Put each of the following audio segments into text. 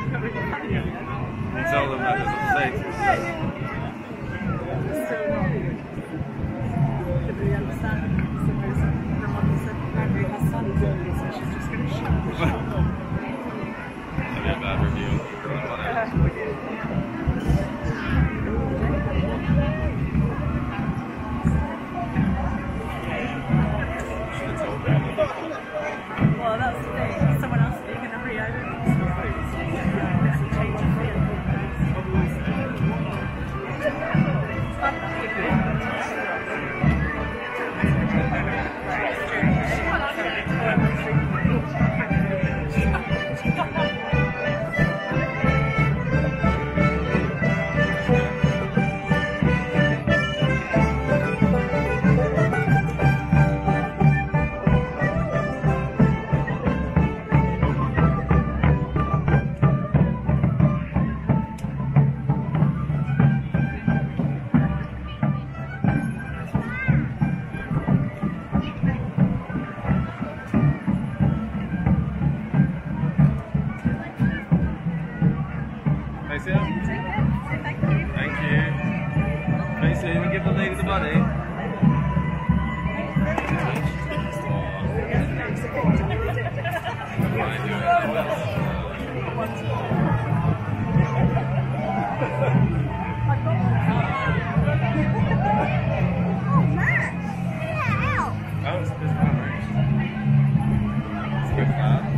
and tell them that it's a mistake. Good.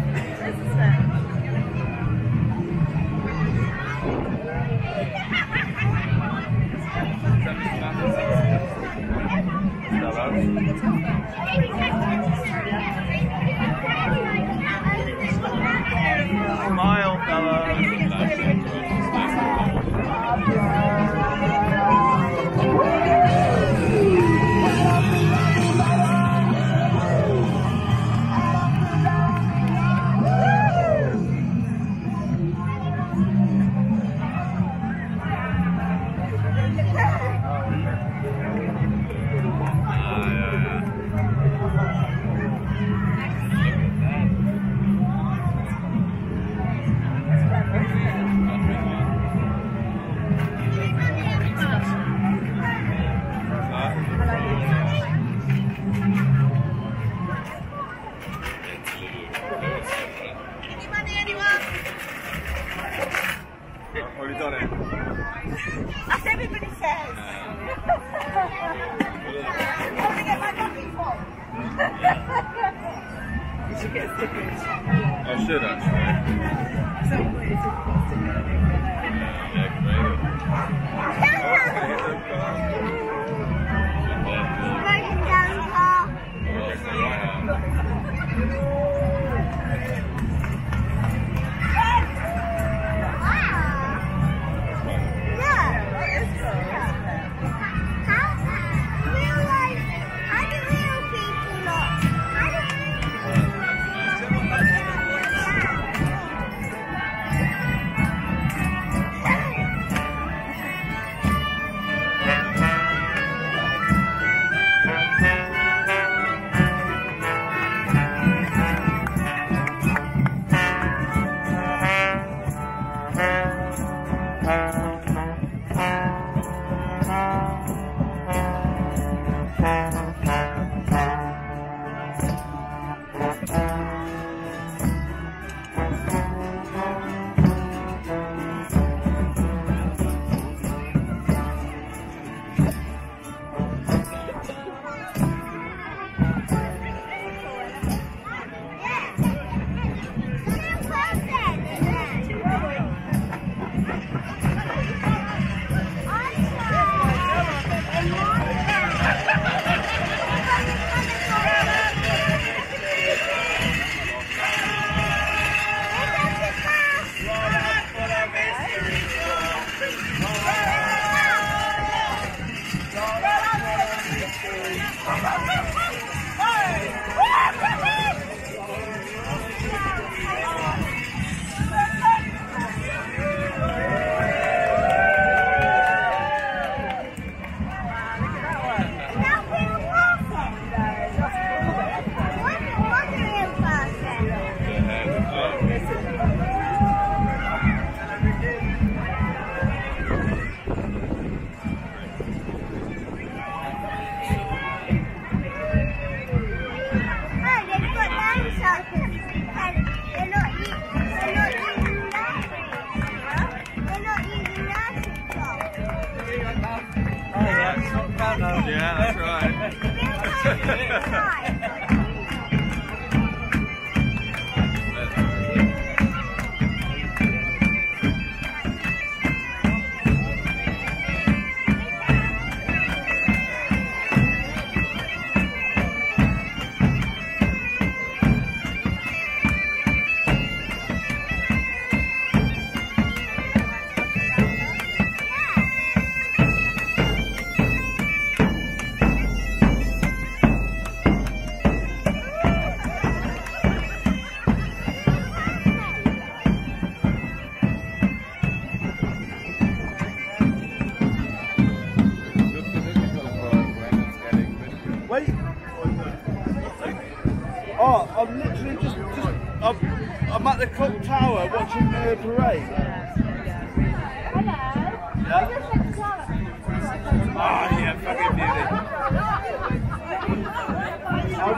shit Wait. The parade. Oh, yeah, fucking beauty. I'm,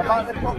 I'm at the clock